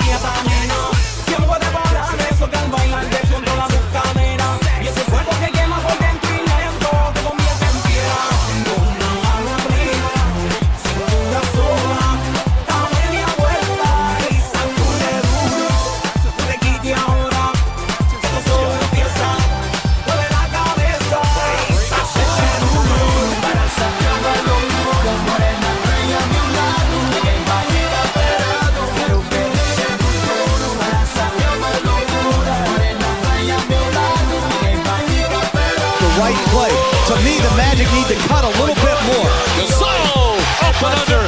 yeah gear right play. To me, the Magic need to cut a little bit more. Gasol up and under.